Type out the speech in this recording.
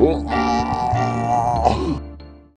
五